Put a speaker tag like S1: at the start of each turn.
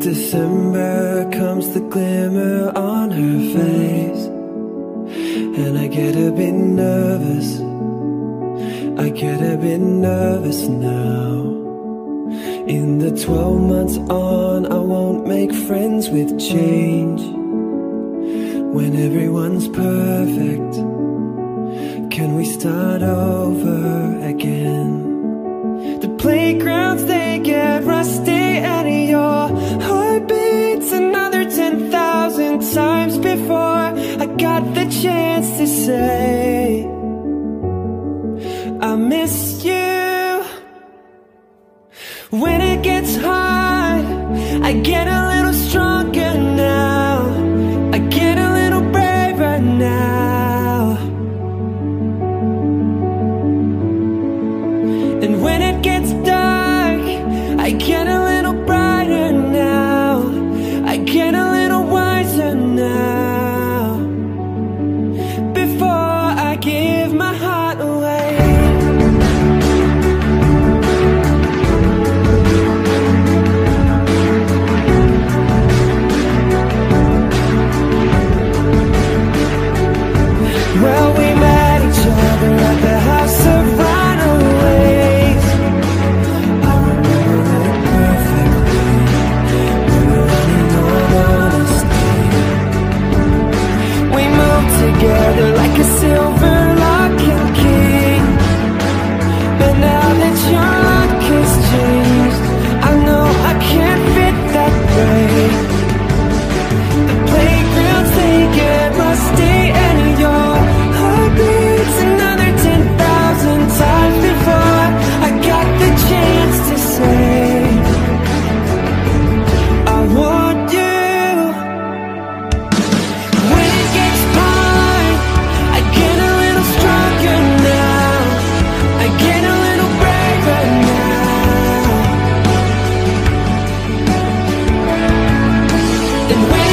S1: December comes the glimmer on her face. And I get a bit nervous. I get a bit nervous now. In the 12 months on I won't make friends with change. When everyone's perfect Can we start over again? The playgrounds they get rusty heart beats another 10,000 times before I got the chance to say I miss you. When it gets hard I get a little stronger now. I get a little braver now. And when it gets dark I get And when